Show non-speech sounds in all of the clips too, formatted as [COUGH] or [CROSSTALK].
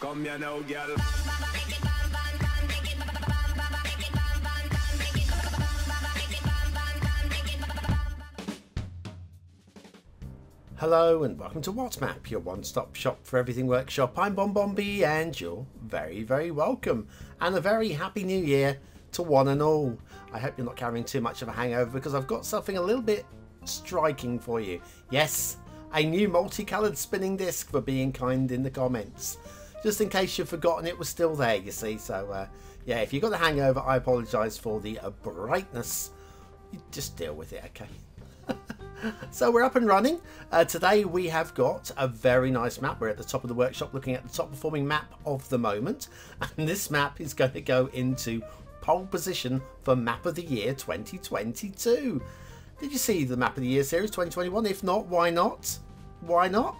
Come here now, girl. Hello and welcome to WhatsMap, your one-stop shop for everything workshop. I'm BonBonB and you're very, very welcome. And a very happy new year to one and all. I hope you're not carrying too much of a hangover because I've got something a little bit striking for you. Yes, a new multicoloured spinning disc for being kind in the comments. Just in case you've forgotten it was still there, you see. So, uh, yeah, if you've got the hangover, I apologise for the uh, brightness. You just deal with it, okay? [LAUGHS] so we're up and running. Uh, today we have got a very nice map. We're at the top of the workshop looking at the top performing map of the moment. [LAUGHS] And this map is going to go into pole position for Map of the Year 2022. Did you see the Map of the Year series 2021? If not, why not? Why not?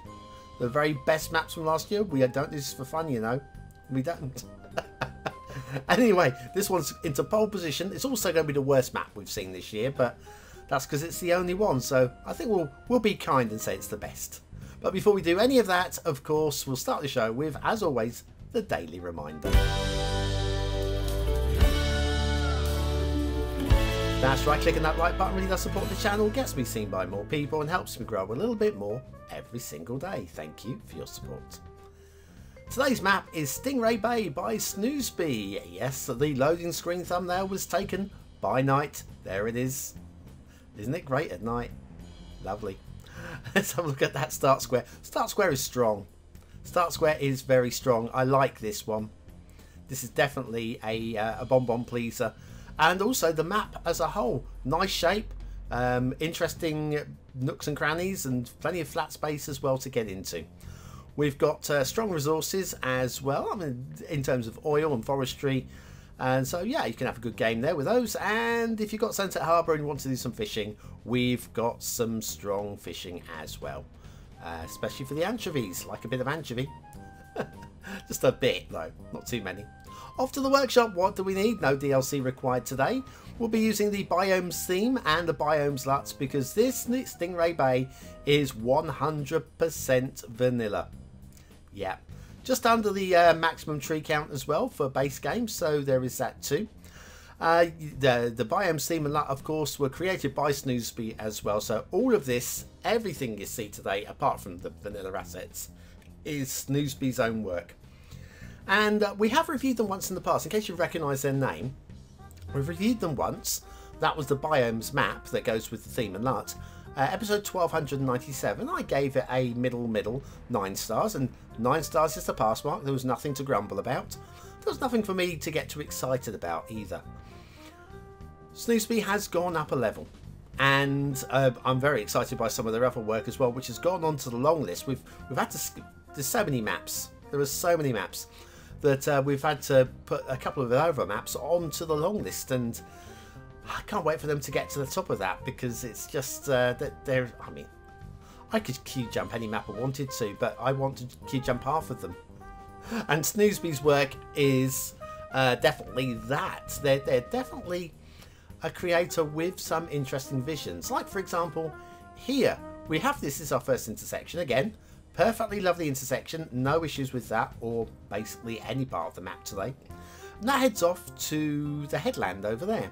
The very best maps from last year. We don't do this for fun, you know. We don't. [LAUGHS] anyway, this one's into pole position. It's also going to be the worst map we've seen this year, but that's because it's the only one. So I think we'll we'll be kind and say it's the best. But before we do any of that, of course, we'll start the show with, as always, the daily reminder. That's right, clicking that like button really does support the channel, gets me seen by more people and helps me grow a little bit more every single day. Thank you for your support. Today's map is Stingray Bay by Snoozby. Yes, the loading screen thumbnail was taken by night. There it is. Isn't it great at night? Lovely. [LAUGHS] Let's have a look at that start square. Start square is strong. Start square is very strong. I like this one. This is definitely a, uh, a bonbon pleaser and also the map as a whole. Nice shape, um, interesting nooks and crannies, and plenty of flat space as well to get into. We've got uh, strong resources as well, I mean, in terms of oil and forestry. And so, yeah, you can have a good game there with those. And if you've got Sunset Harbour and you want to do some fishing, we've got some strong fishing as well. Uh, especially for the anchovies, like a bit of anchovy. [LAUGHS] Just a bit, though, not too many. Off to the workshop, what do we need? No DLC required today. We'll be using the Biomes theme and the Biomes LUTs because this Stingray Bay is 100% vanilla. Yeah, just under the uh, maximum tree count as well for base game, so there is that too. Uh, the, the Biomes theme and LUT, of course, were created by Snoozby as well, so all of this, everything you see today, apart from the vanilla assets, is Snoozby's own work. And uh, we have reviewed them once in the past, in case you recognise their name. We've reviewed them once. That was the Biomes map that goes with the theme and LUT. Uh, episode 1297, I gave it a middle, middle, 9 stars, and 9 stars is the pass mark. There was nothing to grumble about. There was nothing for me to get too excited about either. Snoozby has gone up a level, and uh, I'm very excited by some of their other work as well, which has gone on to the long list. We've we've had to there's so many maps. There are so many maps that uh, we've had to put a couple of other maps onto the long list, and I can't wait for them to get to the top of that because it's just uh, that they're. I mean, I could queue jump any map I wanted to, but I want to queue jump half of them. And Snoozby's work is uh, definitely that. They're, they're definitely a creator with some interesting visions. Like, for example, here we have this is our first intersection again. Perfectly lovely intersection, no issues with that, or basically any part of the map today. And that heads off to the headland over there.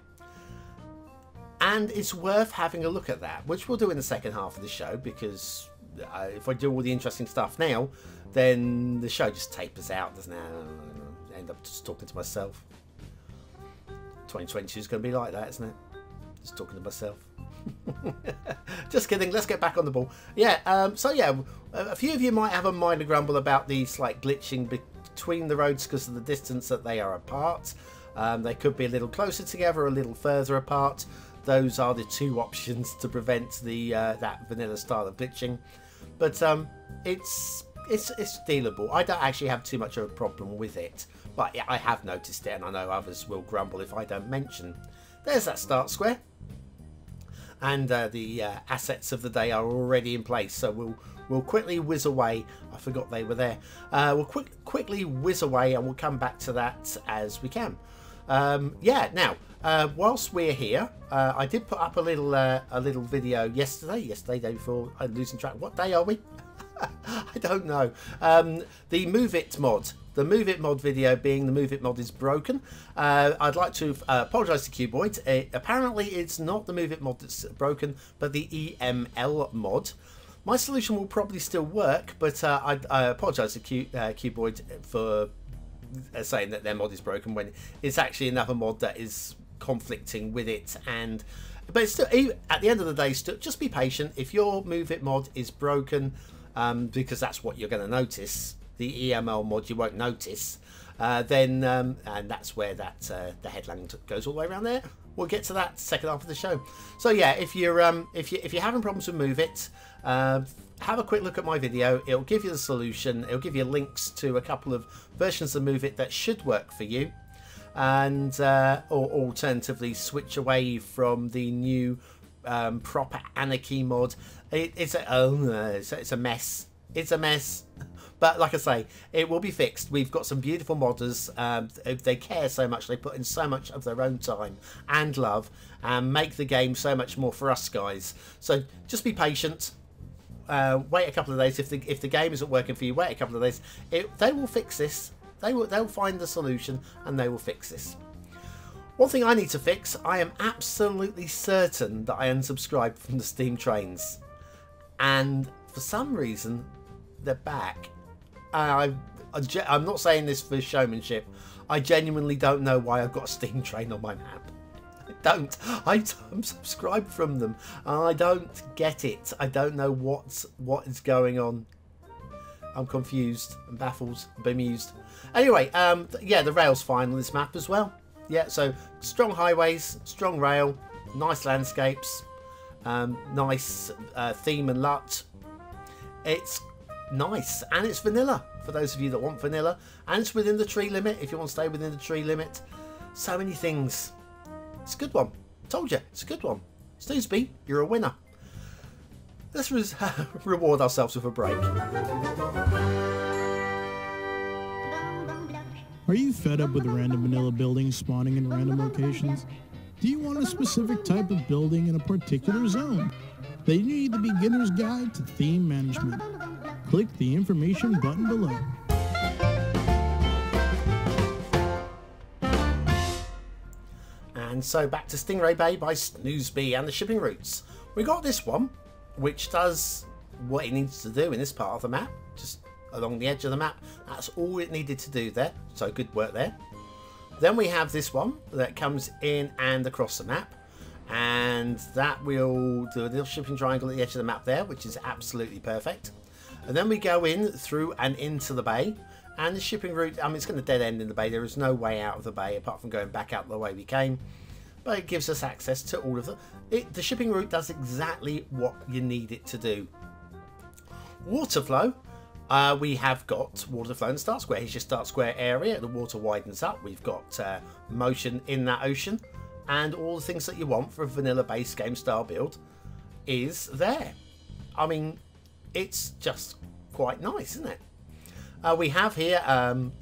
And it's worth having a look at that, which we'll do in the second half of the show, because uh, if I do all the interesting stuff now, then the show just tapers out, doesn't it? I end up just talking to myself. 2022 is going to be like that, isn't it? Just talking to myself. [LAUGHS] Just kidding. Let's get back on the ball. Yeah. Um, so yeah, a few of you might have a minor grumble about the slight glitching between the roads because of the distance that they are apart. Um, they could be a little closer together, a little further apart. Those are the two options to prevent the uh, that vanilla style of glitching. But um, it's it's it's dealable. I don't actually have too much of a problem with it, but yeah, I have noticed it, and I know others will grumble if I don't mention. There's that start square and uh, the uh, assets of the day are already in place. So we'll we'll quickly whiz away. I forgot they were there. Uh, we'll quick, quickly whiz away, and we'll come back to that as we can. Um, yeah. Now, uh, whilst we're here, uh, I did put up a little uh, a little video yesterday. Yesterday, day before. I'm losing track. What day are we? [LAUGHS] I don't know. Um, the Move It mod. The Move It mod video being the Move It mod is broken. Uh, I'd like to uh, apologise to Quboid. It, apparently, it's not the Move It mod that's broken, but the EML mod. My solution will probably still work, but uh, I, I apologise to Q, uh, Quboid for uh, saying that their mod is broken when it's actually another mod that is conflicting with it and but still at the end of the day still just be patient if your move it mod is broken um, because that's what you're going to notice. The eml mod you won't notice. Uh, then um, and that's where that uh, the headland goes all the way around there. We'll get to that second half of the show. So yeah if you're um, if you if you're having problems with move it uh, have a quick look at my video. It'll give you the solution. It'll give you links to a couple of versions of move it that should work for you. And uh, or alternatively switch away from the new um, Prop Anarchy mod. It, it's a oh, it's a, it's a mess. It's a mess. [LAUGHS] But like I say, it will be fixed. We've got some beautiful modders. Um, they care so much. They put in so much of their own time and love and make the game so much more for us guys. So just be patient. Uh, wait a couple of days. If the if the game isn't working for you, wait a couple of days. It, they will fix this. They will they'll find the solution and they will fix this. One thing I need to fix, I am absolutely certain that I unsubscribed from the Steam trains. And for some reason, they're back. I, I'm not saying this for showmanship. I genuinely don't know why I've got a Steam train on my map. I don't. I, am subscribed from them. And I don't get it. I don't know what's what is going on. I'm confused and baffled, and bemused. Anyway, um, yeah, the rail's fine on this map as well. Yeah, so strong highways, strong rail, nice landscapes, um, nice uh, theme and LUT. It's nice and it's vanilla for those of you that want vanilla, and it's within the tree limit if you want to stay within the tree limit. So many things. It's a good one. Told you, it's a good one. Snoozby, you're a winner. Let's re [LAUGHS] reward ourselves with a break. Are you fed up with random vanilla buildings spawning in random locations? Do you want a specific type of building in a particular zone? Then you need the beginner's guide to theme management. Click the information button below. And so back to Stingray Bay by Snoozby and the shipping routes. We got this one, which does what it needs to do in this part of the map. Just along the edge of the map. That's all it needed to do there. So good work there. Then we have this one that comes in and across the map. And that will do a little shipping triangle at the edge of the map there, which is absolutely perfect. And then we go in through and into the bay. And the shipping route, I mean, it's going to dead end in the bay. There is no way out of the bay apart from going back out the way we came. But it gives us access to all of the... It, the shipping route does exactly what you need it to do. Water flow uh, we have got water flow in the start square. Here's your start square area. The water widens up. We've got uh, motion in that ocean. And all the things that you want for a vanilla base game style build is there. I mean, it's just quite nice, isn't it? Uh, we have here um,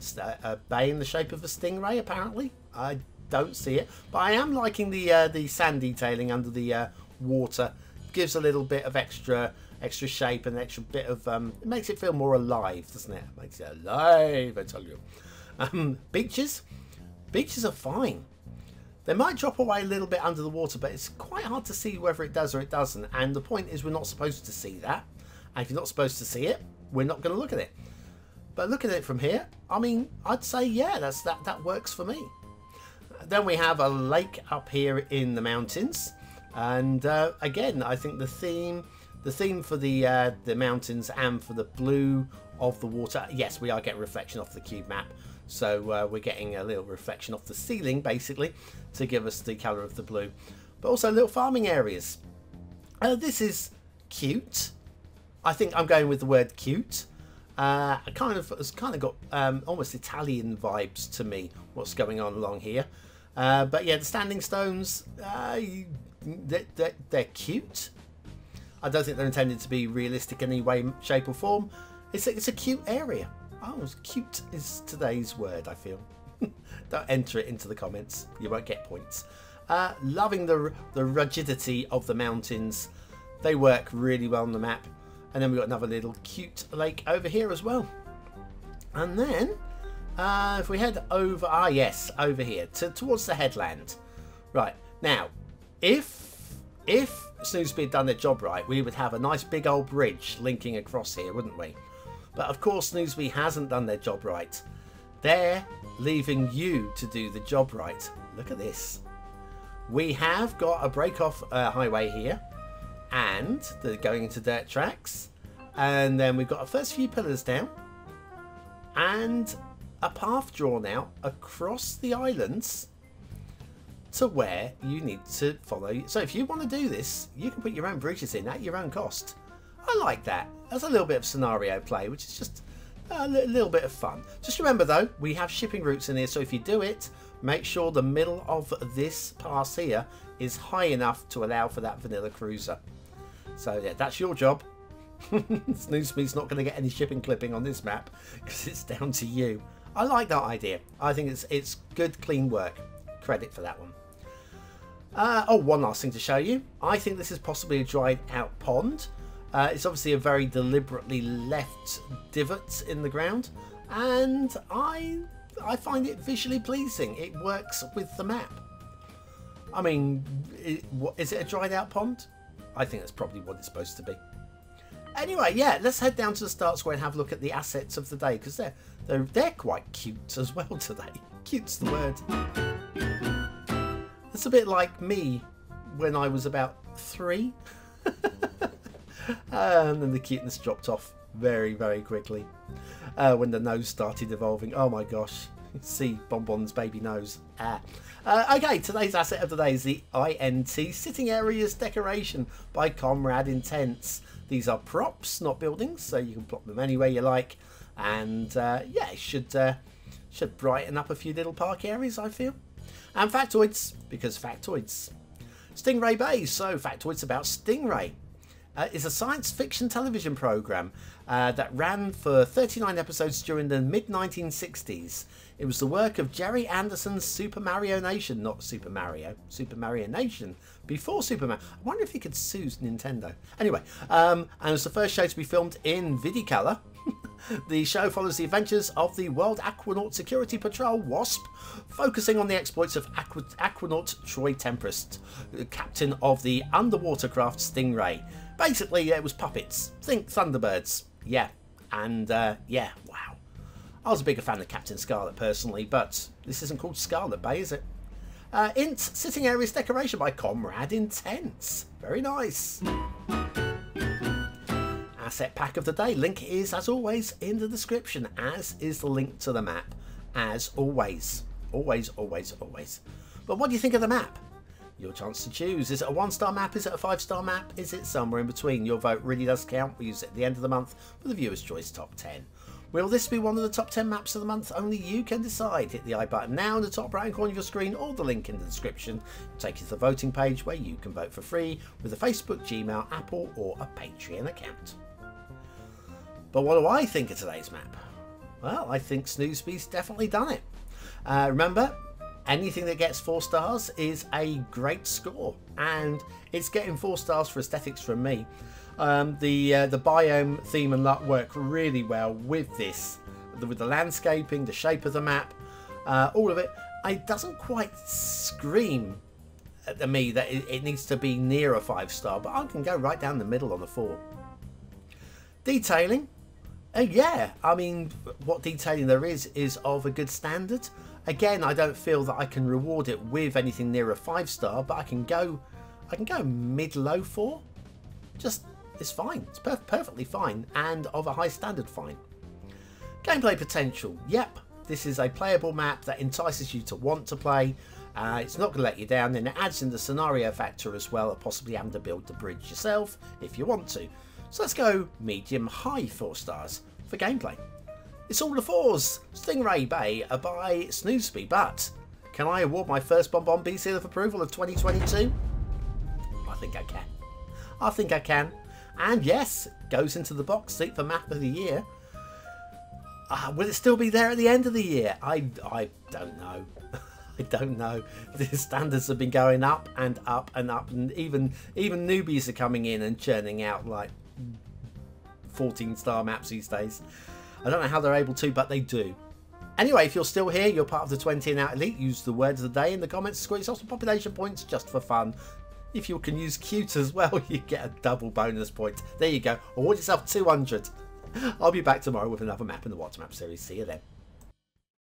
a bay in the shape of a stingray, apparently. I don't see it. But I am liking the, uh, the sand detailing under the uh, water. Gives a little bit of extra extra shape and extra bit of um, it makes it feel more alive doesn't it, it makes it alive I tell you. Um, beaches? Beaches are fine. They might drop away a little bit under the water but it's quite hard to see whether it does or it doesn't. And the point is we're not supposed to see that. And if you're not supposed to see it we're not going to look at it. But looking at it from here I mean I'd say yeah that's that that works for me. Then we have a lake up here in the mountains. And uh, again I think the theme the theme for the uh, the mountains and for the blue of the water. Yes, we are getting reflection off the cube map. So uh, we're getting a little reflection off the ceiling, basically, to give us the colour of the blue. But also little farming areas. Uh, this is cute. I think I'm going with the word cute. Uh, kind of it's kind of got um, almost Italian vibes to me. What's going on along here? Uh, but yeah, the standing stones, uh, they're, they're, they're cute. I don't think they're intended to be realistic in any way, shape or form. It's a, it's a cute area. Oh, cute is today's word, I feel. [LAUGHS] don't enter it into the comments. You won't get points. Uh, loving the, the rigidity of the mountains. They work really well on the map. And then we've got another little cute lake over here as well. And then, uh, if we head over, ah yes, over here, to, towards the headland. Right, now, if, if Snoozby had done their job right, we would have a nice big old bridge linking across here, wouldn't we? But of course, Snoozby hasn't done their job right. They're leaving you to do the job right. Look at this. We have got a break-off uh, highway here, and they're going into dirt tracks. And then we've got our first few pillars down, and a path drawn out across the islands to where you need to follow. So if you want to do this, you can put your own bridges in at your own cost. I like that. That's a little bit of scenario play, which is just a little bit of fun. Just remember though, we have shipping routes in here, so if you do it, make sure the middle of this pass here is high enough to allow for that vanilla cruiser. So yeah, that's your job. [LAUGHS] Snoozby's not going to get any shipping clipping on this map because it's down to you. I like that idea. I think it's it's good, clean work. Credit for that one. Uh, oh, one last thing to show you. I think this is possibly a dried out pond. Uh, it's obviously a very deliberately left divot in the ground, and I I find it visually pleasing. It works with the map. I mean, is it a dried out pond? I think that's probably what it's supposed to be. Anyway, yeah, let's head down to the start square and have a look at the assets of the day because they're, they're they're quite cute as well [LAUGHS] today. Cute's the word. It's a bit like me when I was about three. [LAUGHS] and then the cuteness dropped off very, very quickly uh, when the nose started evolving. Oh my gosh. [LAUGHS] See Bonbon's baby nose. Ah. Uh, okay, today's asset of the day is the INT Sitting Areas Decoration by Comrade Intense. These are props, not buildings, so you can plop them anywhere you like. And uh, yeah, it should, uh, should brighten up a few little park areas, I feel. And factoids, because factoids. Stingray Bay, so factoids about Stingray uh, is a science fiction television program uh, that ran for 39 episodes during the mid 1960s. It was the work of Gerry Anderson's Supermarionation, not Super Mario, Supermarionation, before Super Mario. I wonder if he could sue Nintendo. Anyway, um, and it was the first show to be filmed in Vidicolor. The show follows the adventures of the World Aquanaut Security Patrol WASP, focusing on the exploits of Aqu Aquanaut Troy Tempest, captain of the underwater craft Stingray. Basically, it was puppets. Think Thunderbirds. Yeah. And, uh, yeah, wow. I was a bigger fan of Captain Scarlet personally, but this isn't called Scarlet Bay, is it? Uh, Int Sitting Areas Decoration by Comrade Intense. Very nice. Asset pack of the day. Link is, as always, in the description, as is the link to the map. As always. Always, always, always. But what do you think of the map? your chance to choose. Is it a one star map? Is it a five star map? Is it somewhere in between? Your vote really does count. We use it at the end of the month for the Viewer's Choice Top 10. Will this be one of the top 10 maps of the month? Only you can decide. Hit the I button now in the top right hand corner of your screen or the link in the description. Take you to the voting page where you can vote for free with a Facebook, Gmail, Apple, or a Patreon account. But what do I think of today's map? Well, I think Snoozby's definitely done it. Uh, remember, anything that gets four stars is a great score and it's getting four stars for aesthetics from me um, the uh, the biome theme and LUT work really well with this with the landscaping the shape of the map uh, all of it it doesn't quite scream at me that it, it needs to be near a five star but I can go right down the middle on the four detailing uh, yeah I mean what detailing there is is of a good standard Again, I don't feel that I can reward it with anything near a five star, but I can go, I can go mid low four. Just it's fine. It's perf perfectly fine and of a high standard fine. Gameplay potential. Yep, this is a playable map that entices you to want to play. Uh, it's not going to let you down, and it adds in the scenario factor as well, of possibly having to build the bridge yourself if you want to. So let's go medium high four stars for gameplay. It's all the fours. Stingray Bay by Snoozby. But can I award my first BonBonB seal of approval of 2022? I think I can. I think I can. And yes, goes into the box seat for Map of the Year. Uh, will it still be there at the end of the year? I, I don't know. [LAUGHS] I don't know. [LAUGHS] The standards have been going up and up and up, and even even newbies are coming in and churning out like 14 star maps these days. I don't know how they're able to, but they do. Anyway, if you're still here, you're part of the 20 and out elite. Use the words of the day in the comments score yourself some population points just for fun. If you can use cute as well, [LAUGHS] you get a double bonus point. There you go. Award yourself 200. I'll be back tomorrow with another map in the What's Map series. See you then.